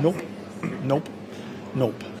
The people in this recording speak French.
Nope. Nope. Nope.